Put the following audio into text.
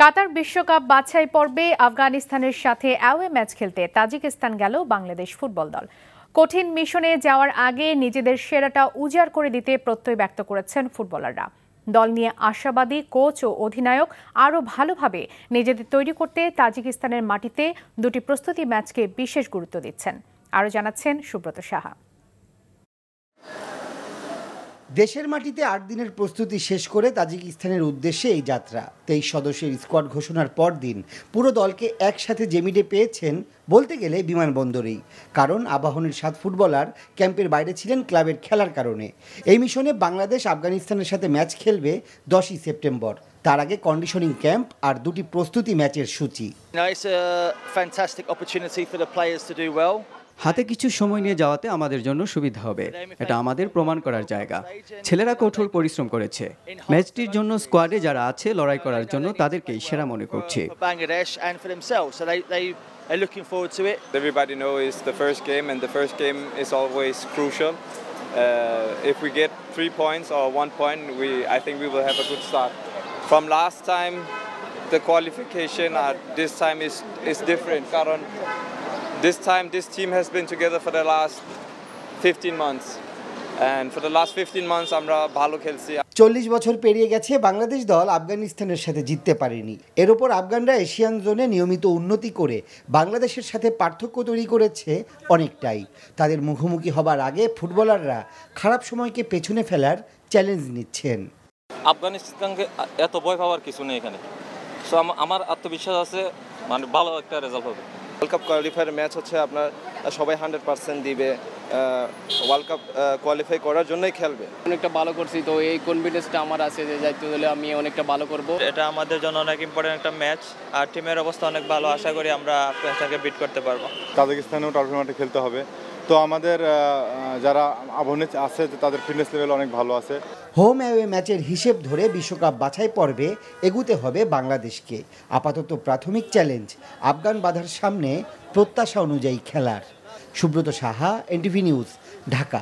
কাতার বিশ্বকাপ বাছাই পর্বে আফগানিস্তানের সাথে অ্যাওয়ে ম্যাচ খেলতে তাজিকিস্তান গেল বাংলাদেশ ফুটবল দল। কঠিন মিশনে যাওয়ার আগে নিজেদের সেরাটা উজাড় করে দিতে প্রত্যয় ব্যক্ত করেছেন ফুটবলাররা। দল নিয়ে আশাবাদী কোচ ও অধিনায়ক আরও ভালোভাবে নিজেদের তৈরি করতে তাজিকিস্তানের মাটিতে দুটি প্রস্তুতি ম্যাচকে বিশেষ গুরুত্ব দিচ্ছেন। আরও জানাচ্ছেন সুব্রত সাহা। দেশের মাটিতে আট দিনের প্রস্তুতি শেষ করে তাজিকিস্তানের উদ্দেশ্যে এই যাত্রা। তেইশ সদস্যের স্কোয়াড ঘোষণার পর দিন পুরো দলকে একসাথে জেমিডে পেয়েছেন বলতে গেলে বিমানবন্দরেই। কারণ আবাহনের সাত ফুটবলার ক্যাম্পের বাইরে ছিলেন ক্লাবের খেলার কারণে। এই মিশনে বাংলাদেশ আফগানিস্তানের সাথে ম্যাচ খেলবে দশই সেপ্টেম্বর। তার আগে কন্ডিশনিং ক্যাম্প আর দুটি প্রস্তুতি ম্যাচের সূচি। হাতে কিছু সময় নিয়ে যাওয়াতে আমাদের জন্য সুবিধা হবে এটা আমাদের প্রমাণ করার জায়গা ছেলেরা কঠোর পরিশ্রম করেছে ম্যাচটির জন্য স্কোয়াডে যারা আছে লড়াই করার জন্য তাদেরকেই সেরা মনে করছি looking forward to it. Everybody know it's the first game, and the first game is always crucial. Uh, if we get three points or one point, we I think we will have a good start. From last time, the qualification uh, this time is is different. Karan, this time this team has been together for the last 15 months, and for the last 15 months, আমরা ভালো খেলছি। চল্লিশ বছর পেরিয়ে গেছে বাংলাদেশ দল আফগানিস্তানের সাথে জিততে পারেনি। এর ওপর আফগানরা এশিয়ান জোনে নিয়মিত উন্নতি করে বাংলাদেশের সাথে পার্থক্য তৈরি করেছে অনেকটাই। তাদের মুখোমুখি হবার আগে ফুটবলাররা খারাপ সময়কে পেছনে ফেলার চ্যালেঞ্জ নিচ্ছেন। আফগানিস্তানকে এত ভয় পাওয়ার কিছু নেই এখানে। সো আমার আত্মবিশ্বাস আছে মানে ভালো একটা রেজাল্ট হবে। ওয়ার্ল্ড কাপ কোয়ালিফায়ার ম্যাচ হচ্ছে আপনার সবাই হান্ড্রেড পার্সেন্ট দিবে ওয়ার্ল্ড কাপ কোয়ালিফাই করার জন্যই খেলবে। অনেকটা ভালো করছি তো এই কনফিডেন্সটা আমার আছে যে যাইতে হলে আমি অনেকটা ভালো করব। এটা আমাদের জন্য অনেক ইম্পর্টেন্ট একটা ম্যাচ আর টিমের অবস্থা অনেক ভালো আশা করি আমরা আফগানিস্তানকে বিট করতে পারব। তাজিকিস্তানেও ট্রফি মাঠে খেলতে হবে। তো আমাদের যারা আবহনে আছে তাদের ফিটনেস লেভেল অনেক ভালো আছে। হোম অ্যাওয়ে ম্যাচের হিসেব ধরে বিশ্বকাপ বাছাই পর্বে এগুতে হবে বাংলাদেশকে। আপাতত প্রাথমিক চ্যালেঞ্জ আফগান বাধার সামনে প্রত্যাশা অনুযায়ী খেলার। Subrata Saha NTV news Dhaka.